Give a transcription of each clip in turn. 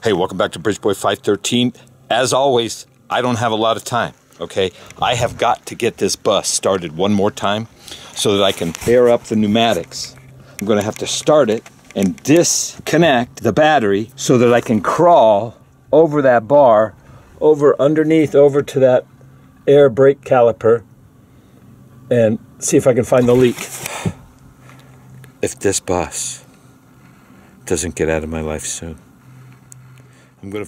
Hey, welcome back to Bridgeboy 513. As always, I don't have a lot of time, okay? I have got to get this bus started one more time so that I can air up the pneumatics. I'm gonna have to start it and disconnect the battery so that I can crawl over that bar, over underneath, over to that air brake caliper and see if I can find the leak. If this bus doesn't get out of my life soon, I'm gonna.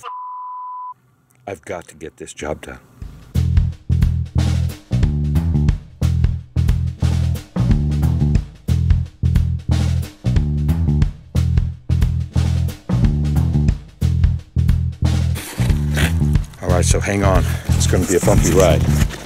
I've got to get this job done. All right, so hang on. It's going to be a bumpy ride.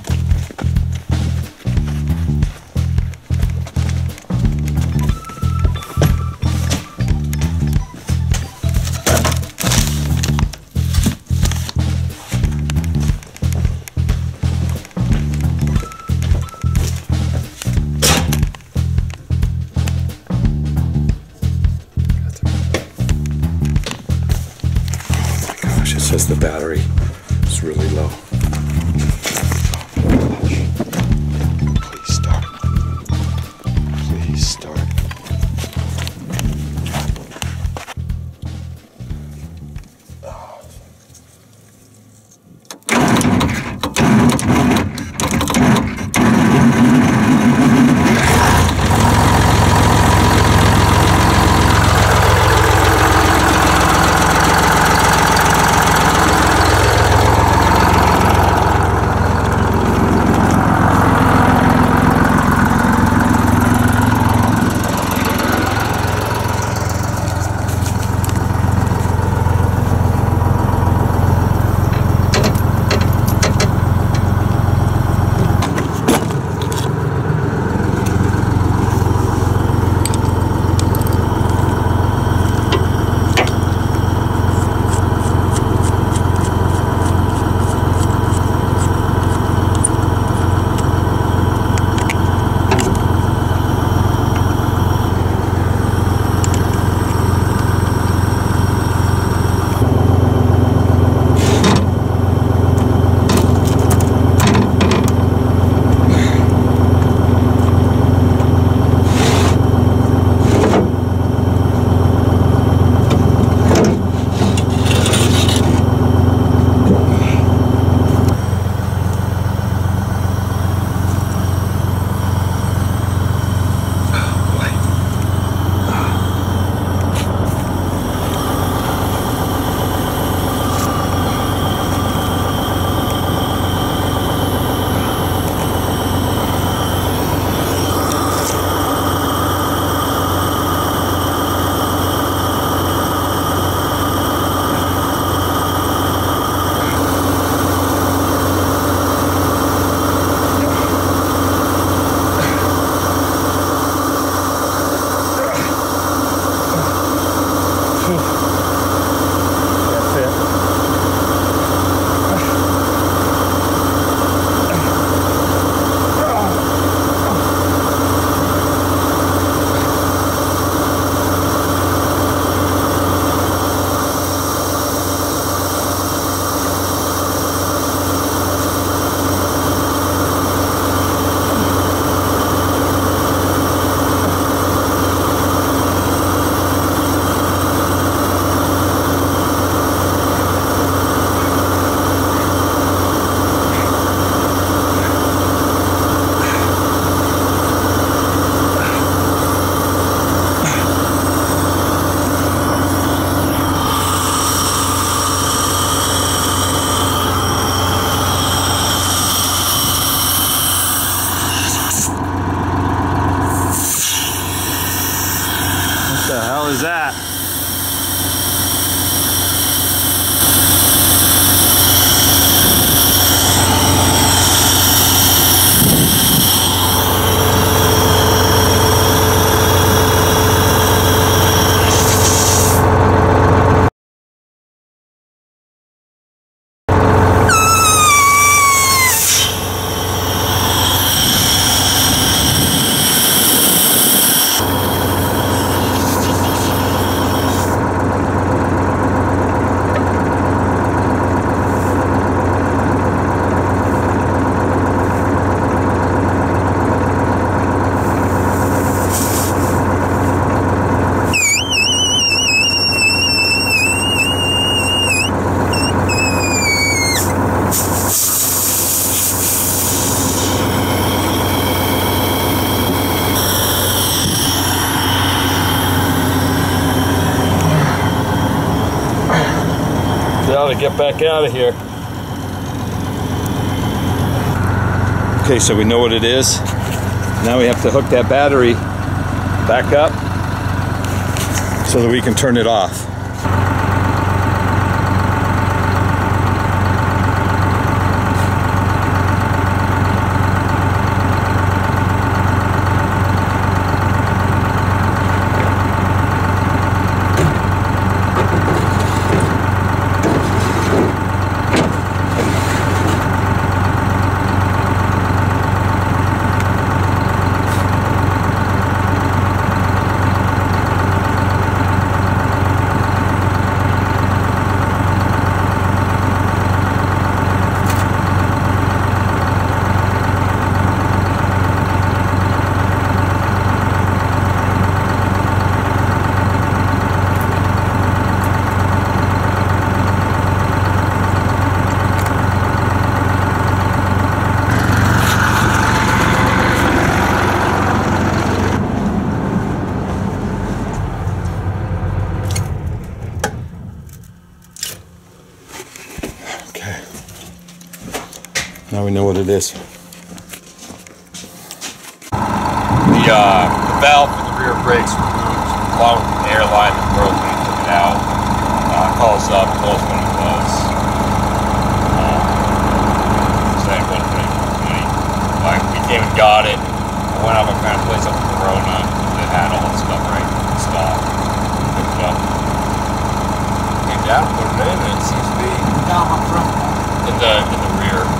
Get back out of here. Okay, so we know what it is. Now we have to hook that battery back up so that we can turn it off. Know what it is. The, uh, the valve for the rear brakes removed along with the air line that broke when he took it out. Uh, called us up, told us when it was. Um, said it wasn't very money. Like, we came and got it. I went up and found a place up in Corona that had all the stuff right in stock. Picked it up. Came down, put it in, and it seems to be down up front. in the, in the rear.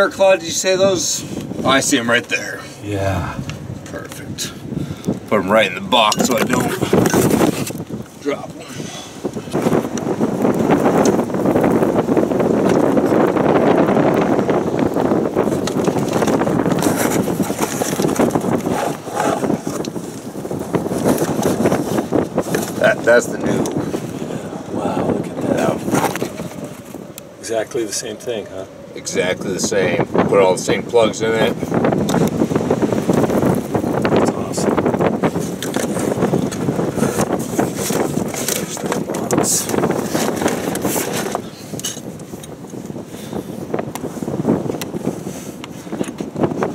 Which dirt cloud did you say those? Oh, I see them right there. Yeah. Perfect. Put them right in the box so I don't drop them. That, that's the new. Wow, look at that. Exactly the same thing, huh? Exactly the same. Put all the same plugs in it. That's awesome. There's the.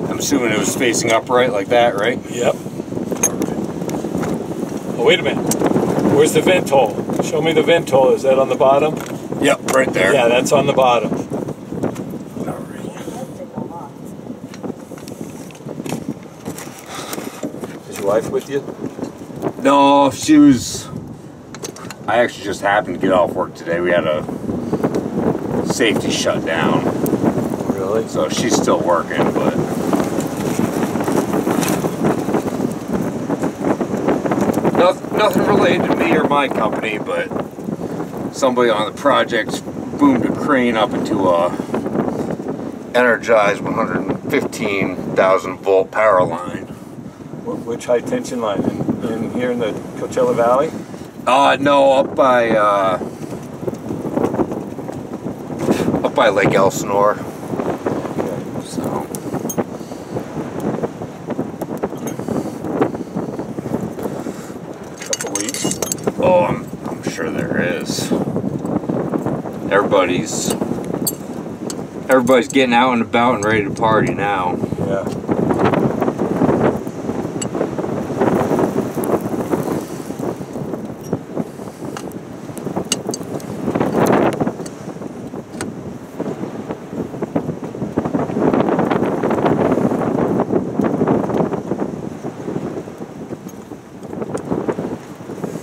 I'm assuming it was facing upright like that, right? Yep. Oh, wait a minute. Where's the vent hole? Show me the vent hole. Is that on the bottom? Yep, right there. Yeah, that's on the bottom. Is your wife with you? No, she was. I actually just happened to get off work today. We had a safety shutdown, Really? so she's still working, but. Nothing, nothing related to me or my company, but somebody on the project boomed a crane up into a energized 115,000 volt power line. Wh- Which high tension line? In, in here in the Coachella Valley? Uh, no, up by, uh, up by Lake Elsinore. So, Couple weeks. oh, I'm, I'm sure there is. Everybody's, everybody's getting out and about and ready to party now. Yeah.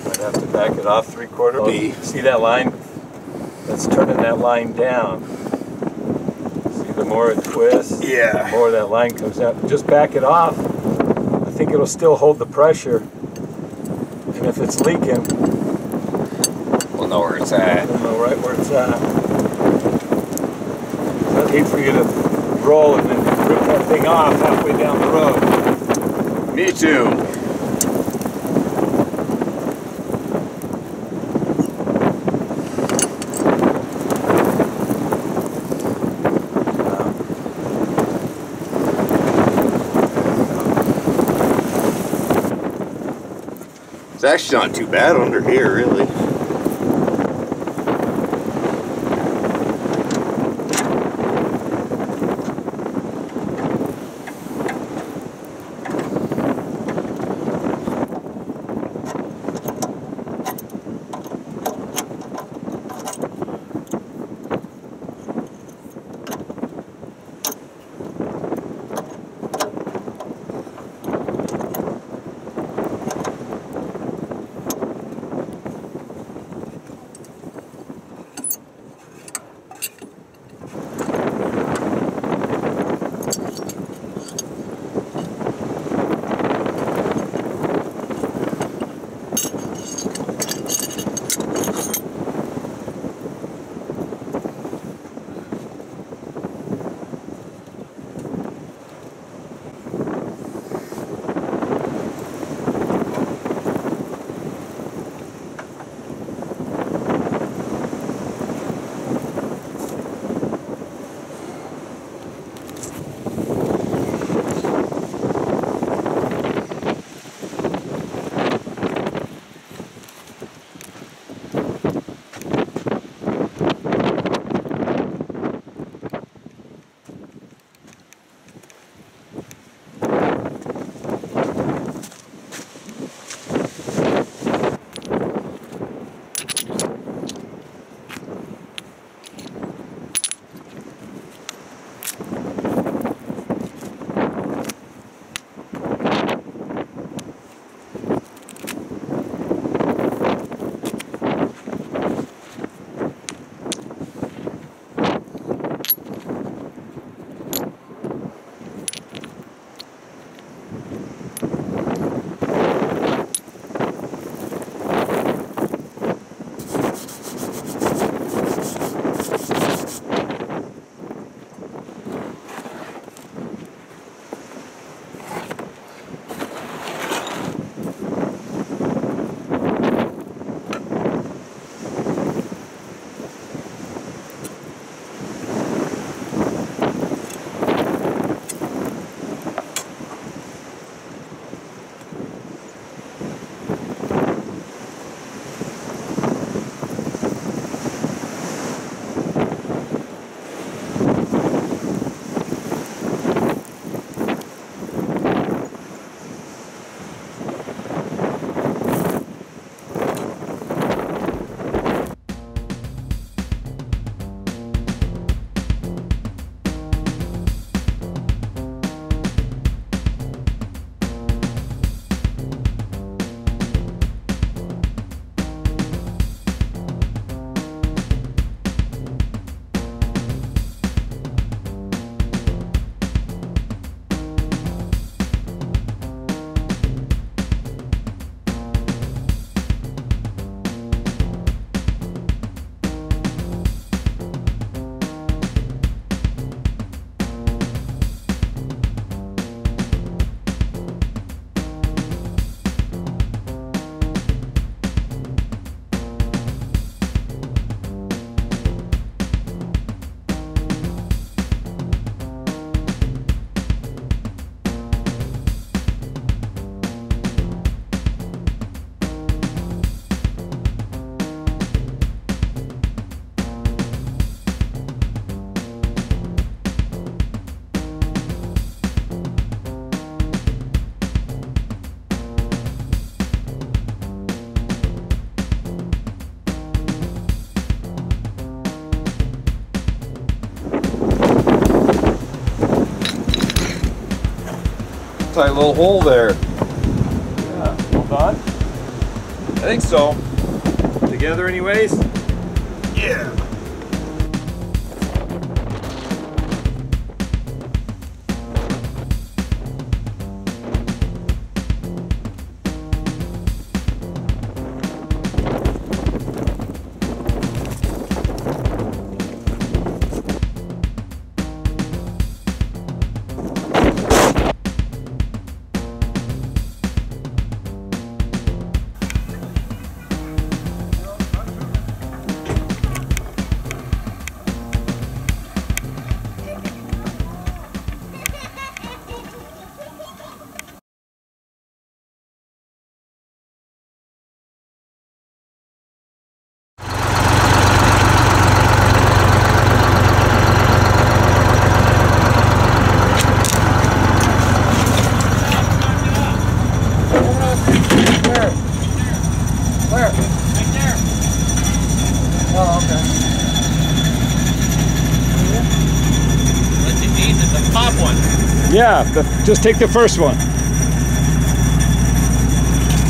Might have to back it off three quarter. Oh. Be. See that line? That's turning that line down. See, the more it twists, yeah. the more that line comes out. Just back it off. I think it'll still hold the pressure. And if it's leaking, We'll know where it's at. we'll know right where it's at. That hate for you to roll and then rip that thing off halfway down the road. Me too. It's actually not too bad under here, really. Tight little hole there. Yeah, hold on. I think so. Together anyways? Yeah, the, just take the first one.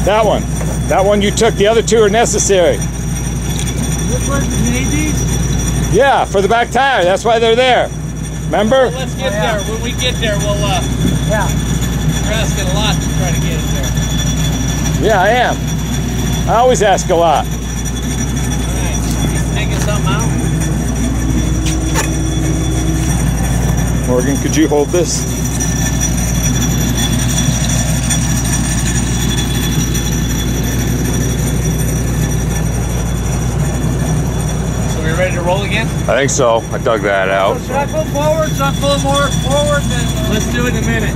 That one. That one you took. The other two are necessary. Which one? You need these? Yeah, for the back tire. That's why they're there. Remember? Well, let's get Oh, yeah. there. When we get there, we'll, uh, Yeah. we're asking a lot to try to get it there. Yeah, I am. I always ask a lot. All right. He's taking something out. Morgan, could you hold this? So we ready to roll again? I think so. I dug that out. Should I pull forward? Should I pull more forward than? Uh, Let's do it in a minute.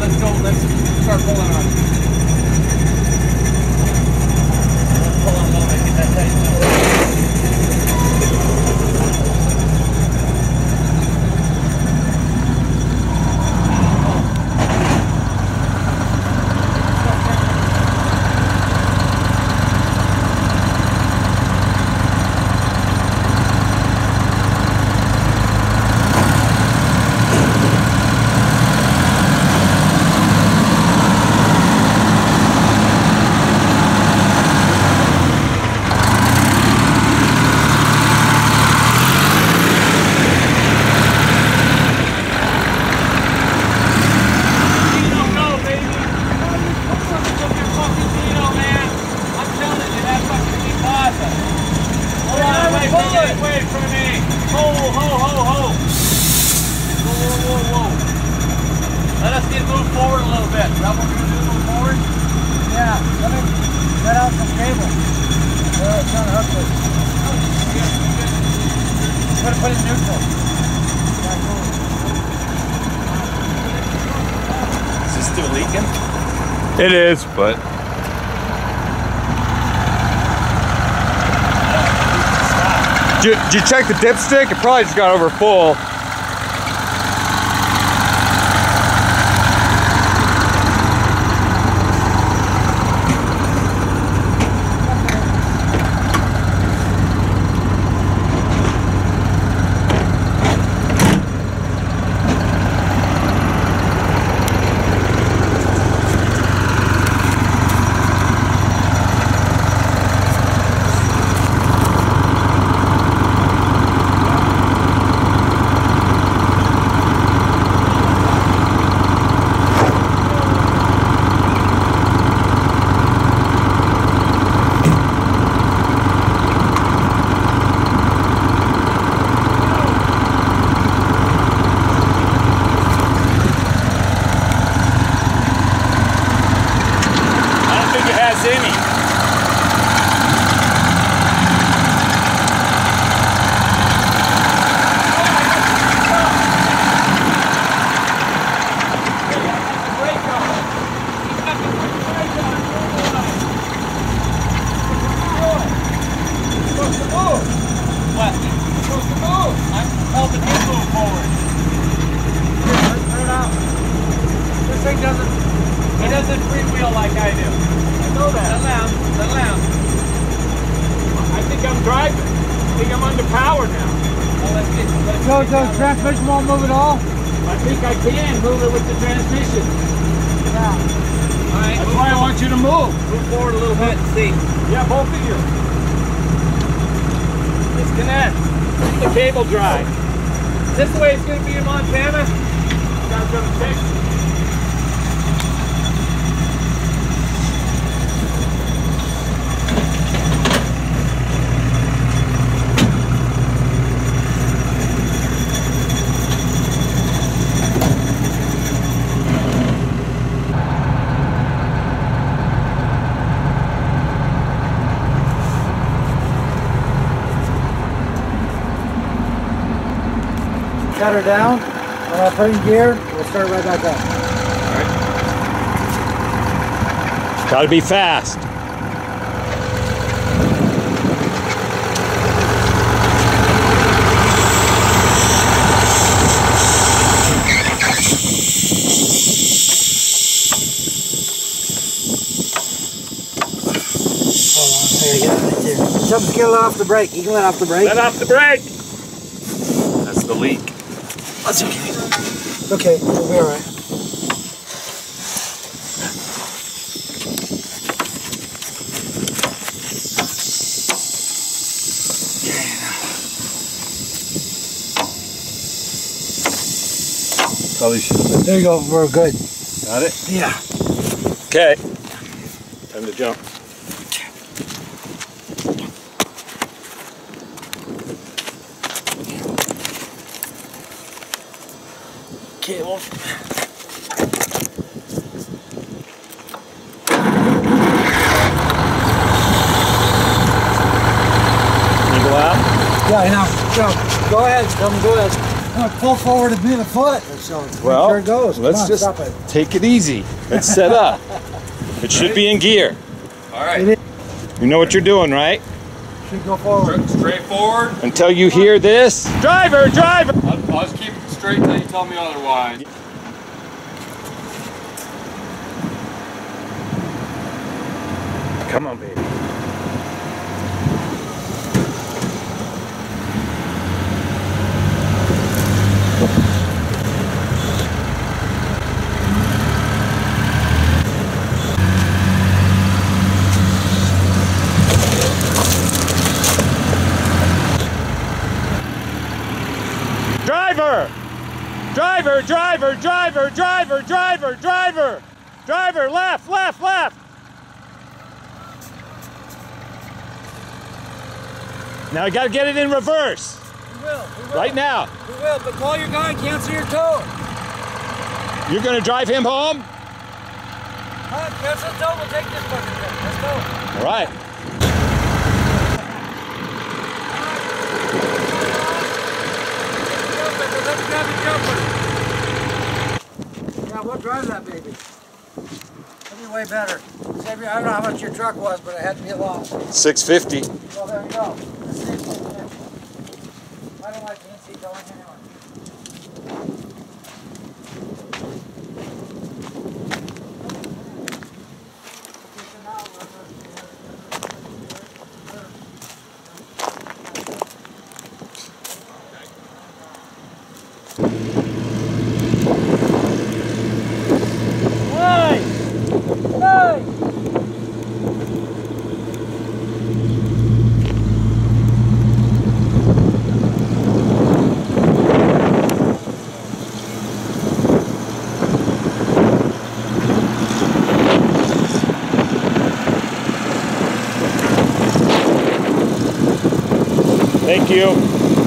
Let's go. Let's start pulling on. Pull on a little bit. Get that tight. Dino, go, baby. Look your fucking Dino, man. I'm telling you, that fucking thing's awesome. Hold on, wait for me, wait for me. Ho, ho, ho, ho. Whoa, whoa, whoa, whoa. Let us get moved forward a little bit. Is that what we're gonna do, move forward? yeah. Let me let out some cable. Where it's trying to hook this. I'm gonna put it in neutral. Yeah, cool. Is this still leaking? It is. But Did you, did you check the dipstick? It probably just got over full. I don't think it has any. What? Supposed to move. I'm helping you move forward. Turn it out. This thing doesn't. He doesn't freewheel like I do. I know that. Settle down. Settle down. I think I'm driving. I think I'm under power now. Well, let's get, let's So get the down. transmission won't move at all. I think I can move it with the transmission. Yeah. All right, That's move, why I want you to move. move forward a little bit and see. Both you. Disconnect. The cable dry. Is this the way it's going to be in Montana? You guys gonna fix it? Shut her down. When I put in gear, we'll start right back up. Gotta be fast. Hold on, I gotta get it right there. Something's getting off the brake. You can let off the brake. Let off the brake. That's the leak. That's okay. Okay, we'll be all right. Probably should have There you go. We're good. Got it? Yeah. Okay. Time to jump. Okay, well. Can you go out? Yeah, I know. Go. Go ahead. Come do it. I'm gonna pull forward a bit a foot or so. Well, sure it goes. Let's on, just it. take it easy. Let's set up. It should be in gear. All right. You know what you're doing, right? Should go forward. Straight, straight forward. Until you hear this. Driver, driver! I'll, I'll just keep it straight until you tell me otherwise. Come on, baby. Driver! Driver, driver, driver, driver, driver, driver! Left, left, left! Now you gotta get it in reverse. We will. We will. Right now. We will, but call your guy and cancel your tow. You're gonna drive him home? Come cancel the tow. We'll take this fucking thing. Let's go. All right. Yeah, we'll drive that baby. That'll be way better. Save you, I don't know how much your truck was, but it had to be a lot. 650. Well, there you go. The same thing there. I don't like the in-seat going anyway. Thank you.